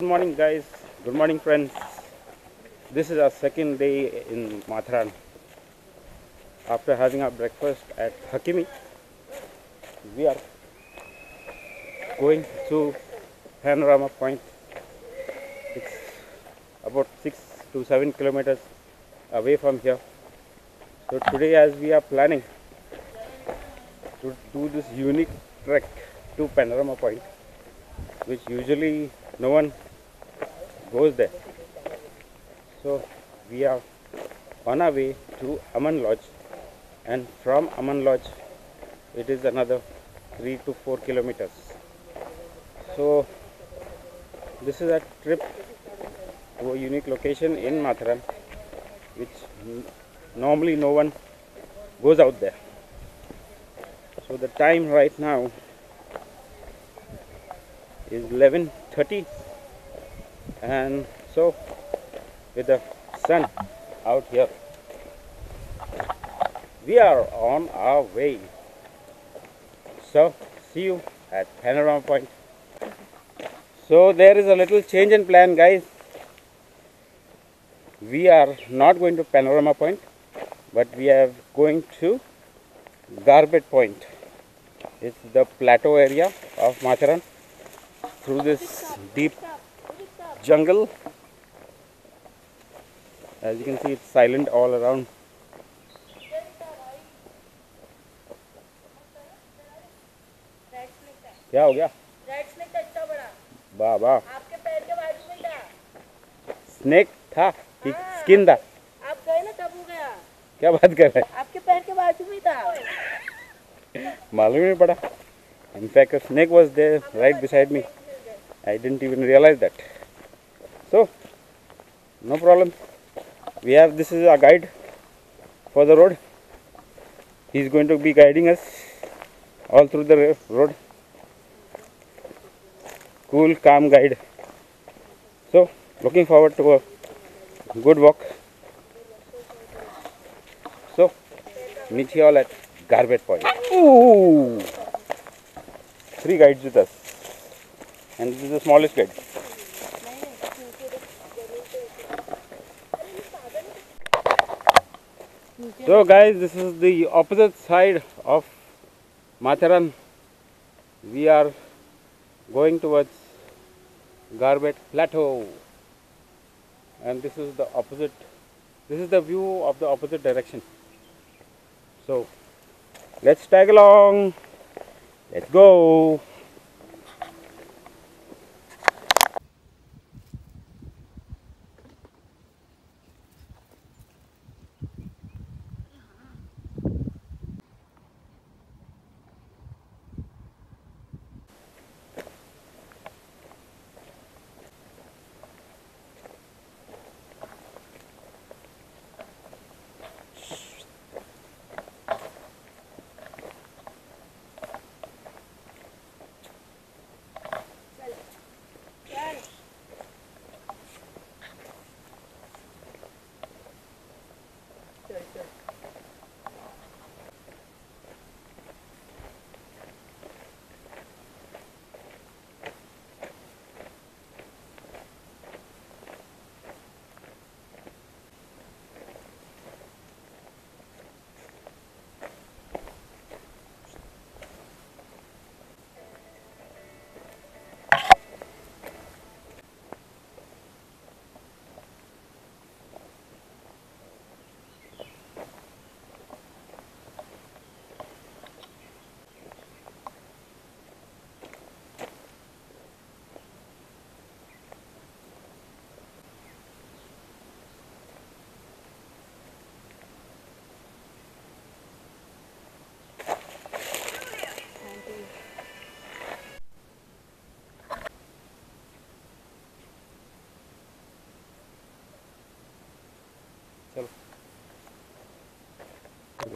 Good morning, guys. Good morning, friends. This is our second day in Matheran. After having our breakfast at Hakimi, we are going to Panorama Point. It's about six to seven kilometers away from here. So today, as we are planning to do this unique trek to Panorama Point, which usually no one goes there. So we are on our way to Aman Lodge, and from Aman Lodge, it is another three to four kilometers. So this is a trip to a unique location in Matheran, which normally no one goes out there. So the time right now is 11:30 and so with the sun out here we are on our way. So see you at panorama point. So there is a little change in plan guys. We are not going to panorama point but we are going to garbett point. It's the plateau area of matheran through this deep jungle. As you can see, it's silent all around. क्या हो गया वाह वाह आपके पैर के बाजू में ही था स्नेक था कि स्किन था आप गए ना तब हो गया क्या बात कर रहे आपके पैर के बाजू में ही था हैं मालूम नहीं पड़ा In fact, a snake was there right beside me. I didn't even realize that. So, no problem. We have this is our guide for the road. He's going to be guiding us all through the road. Cool, calm guide. So, looking forward to a good walk. So, meet you all at Garbett Point. Ooh! Three guides with us. And this is the smallest guide. So guys, this is the opposite side of Matheran. We are going towards Garbett Plateau. And this is the opposite, this is the view of the opposite direction. So, let's tag along. Let's go.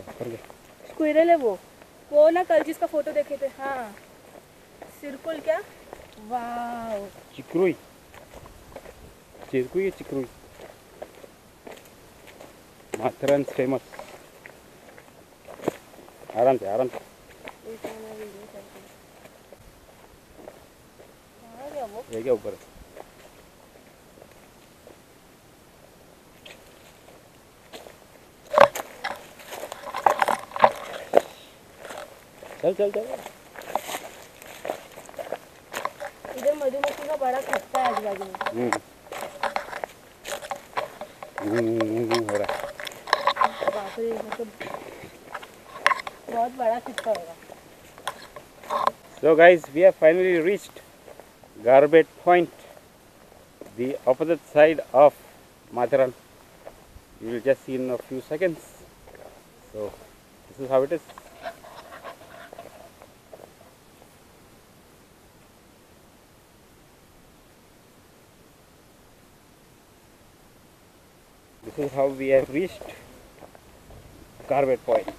Squirrel है वो। वो ना कल जिसका photo देखे थे हाँ। सिरकुल क्या? वाह चिक्रुई। चिरकुई चिक्रुई? माथेरन फ़ेमस आराम से आराम से। ये क्या ऊपर है। चल चल चल इधर मधुमक्खी का बड़ा खट्टा है आजू बाजू हम्म। हम्म, हम्म, हो रहा है बाप रे मतलब बहुत बड़ा खट्टा होगा So guys, we have finally reached Garbet Point, the opposite side of Matharan. You will just see in a few seconds. So this is how it is. Is how we have reached Garbett Point.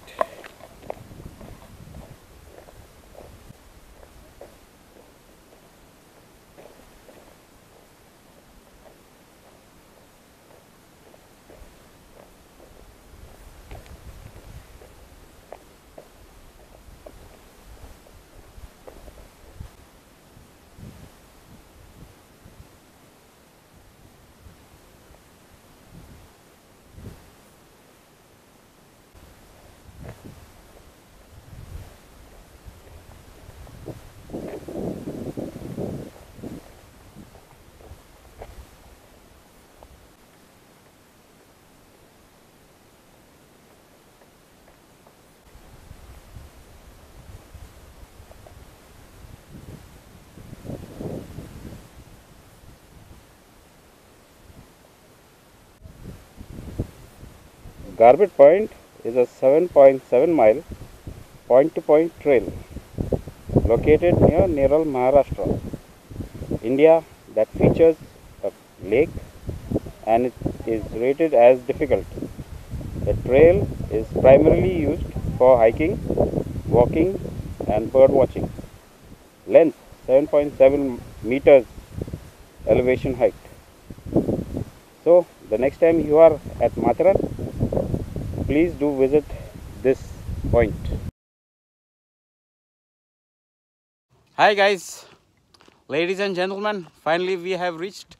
Garbett Point is a 7.7 mile point to point trail located near Neral, Maharashtra, India that features a lake and it is rated as difficult. The trail is primarily used for hiking, walking and bird watching. Length 7.7 meters elevation height. So the next time you are at Matheran, please do visit this point. Hi guys, ladies and gentlemen, finally we have reached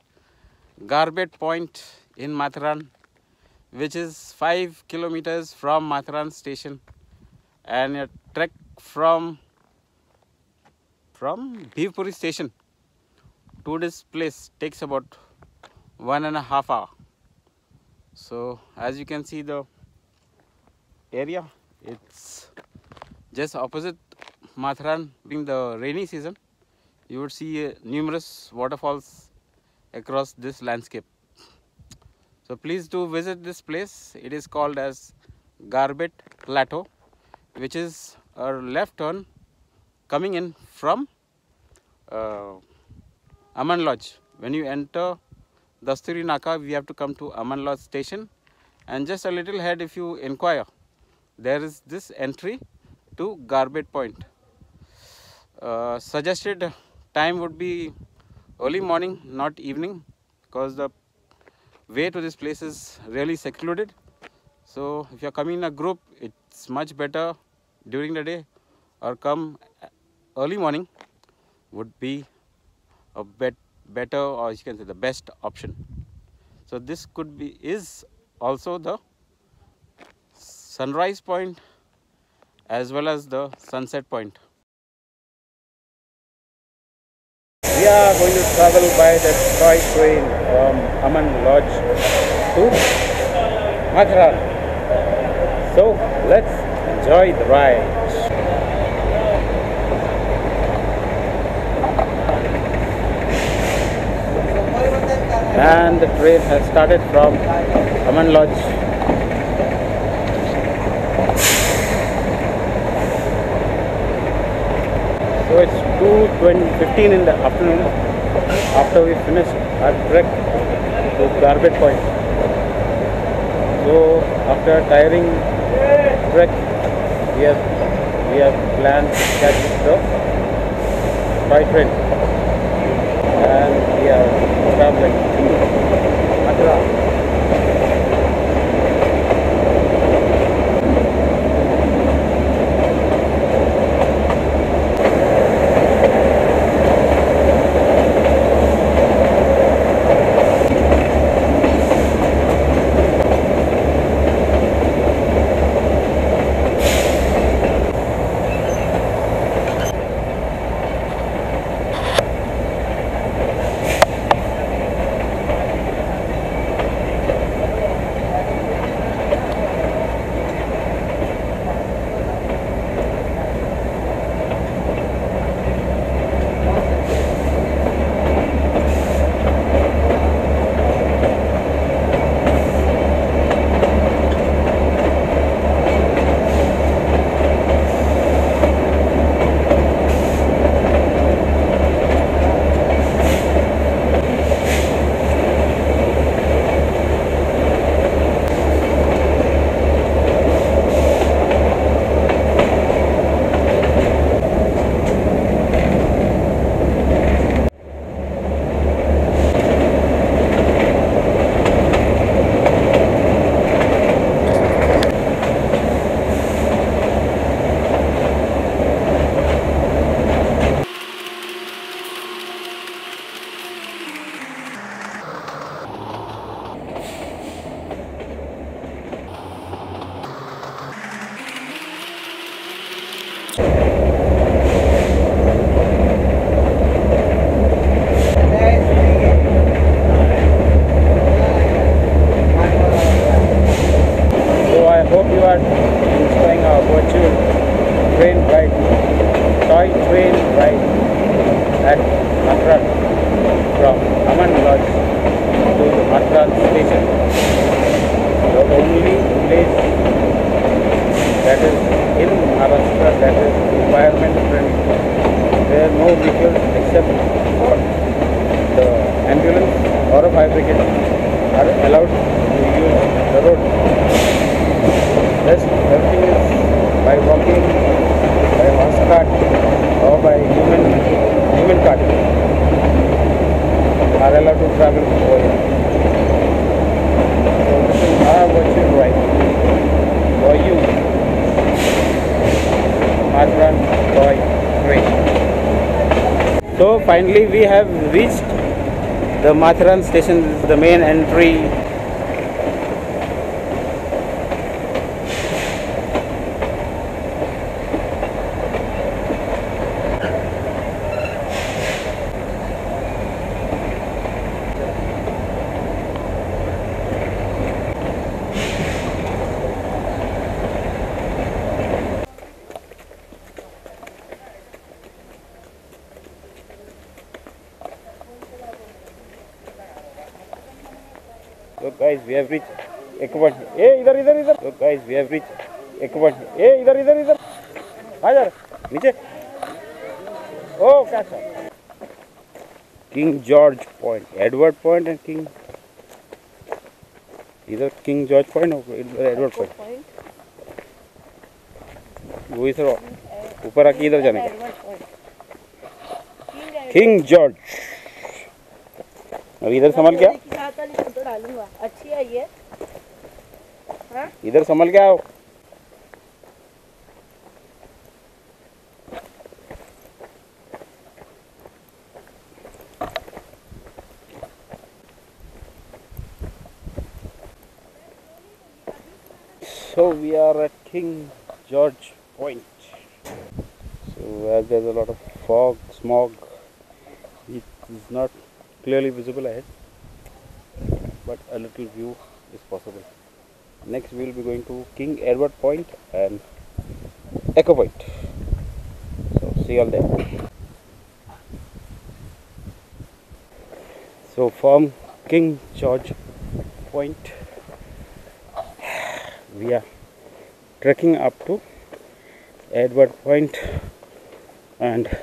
Garbett Point in Matheran, which is 5 kilometers from Matheran station and a trek from from Bhivpuri station to this place takes about one and a half hour. So as you can see the area. It's just opposite Matheran during the rainy season you would see uh, numerous waterfalls across this landscape. So please do visit this place. It is called as Garbett Plateau which is a left turn coming in from uh, Aman Lodge. When you enter Dasturi Naka we have to come to Aman Lodge station. And just a little ahead if you inquire there is this entry to Garbett Point. Uh, suggested time would be early morning, not evening, because the way to this place is really secluded. So if you are coming in a group, it's much better during the day, or come early morning would be a bet better, or you can say the best option. So this could be is also the sunrise point as well as the sunset point. We are going to travel by the toy train from Aman Lodge to Matheran. So let's enjoy the ride. And the train has started from Aman Lodge 2.15 in the afternoon after we finished our trek to Garbage Point. So after tiring trek, we have we have planned to catch the toy train, right. Are allowed to travel. So ah, Train. So finally we have reached the Matheran station. The main entry. Guys we have reach एक minute ए इधर इधर इधर तो guys we have reach एक minute ए इधर इधर इधर आ जा नीचे ओ कैसा King George point Edward point and King इधर किंग जॉर्ज पॉइंट इधर एडवर्ड पॉइंट वो इधर ऊपर आके इधर जाने का किंग जॉर्ज अभी इधर संभाल क्या की साथ वाली फ़ोटो डालूँगा अच्छी आई है इधर संभल के आओ So we are at King George Point. So as there's a lot of fog, smog, it is not clearly visible ahead, but a little view is possible. Next we will be going to King Edward Point and Echo Point. So see you all there. So from King George Point we are trekking up to Edward Point and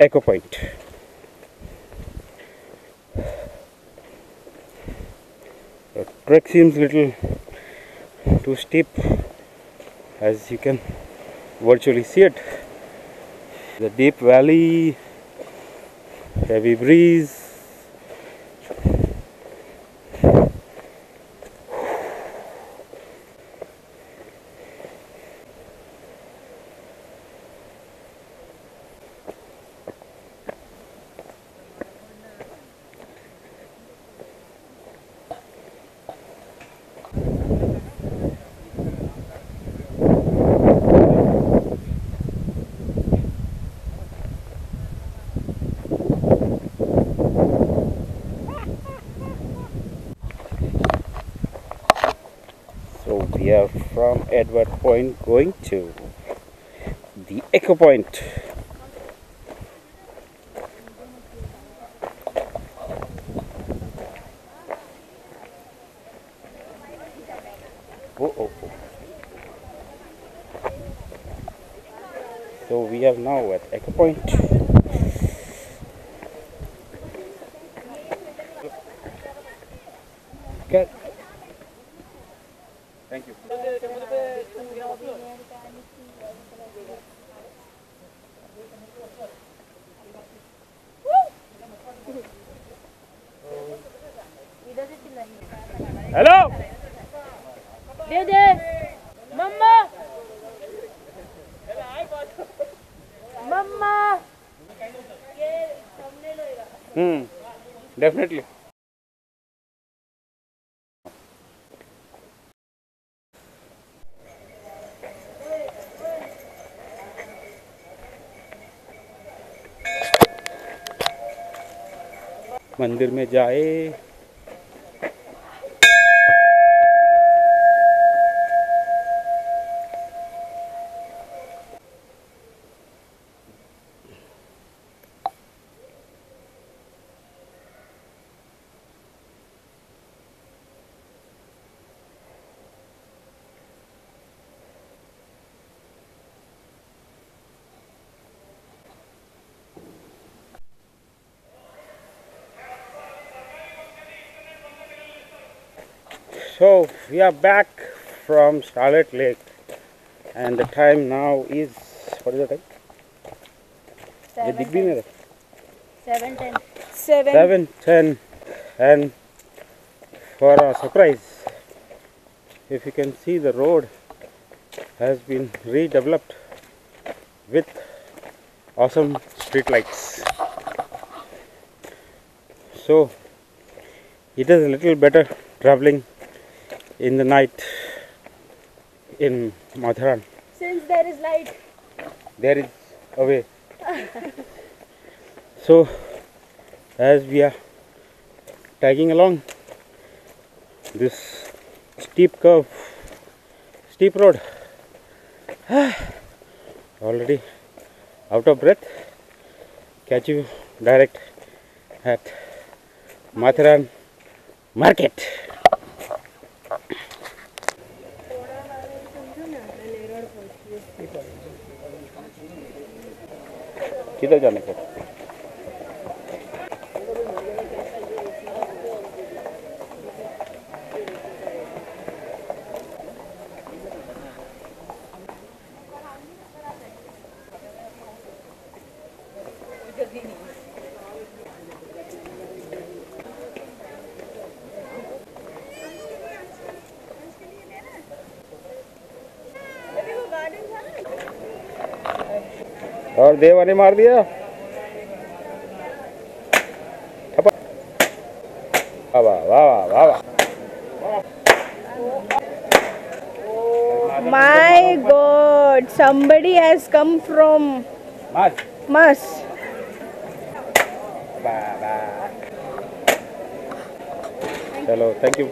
Echo Point. The trek seems little too steep as you can virtually see it. The deep valley, heavy breeze. So we are from Edward Point going to the Echo Point. Oh, oh, oh. So we are now at Echo Point. मंदिर में जाए। so we are back from Charlotte Lake and the time now is what is the time? Seven the big Seven ten. Seven. Seven ten and for our surprise if you can see the road has been redeveloped with awesome street lights. So it is a little better traveling in the night in Matheran. Since there is light, there is a way. so, as we are tagging along this steep curve, steep road, already out of breath, catch you direct at Matheran Market. किधर जाने का और देवा ने मार दिया। My god somebody has come from मस मस हेलो थैंक यू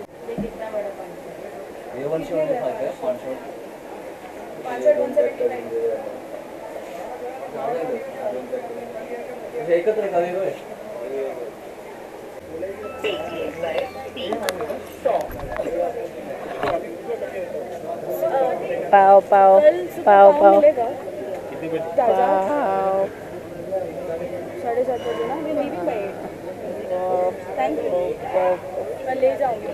पाओ पाओ पाओ पाओ साढ़े सात बजे ना? मैं लीविंग बाय थैंक यू मैं ले जाऊँगी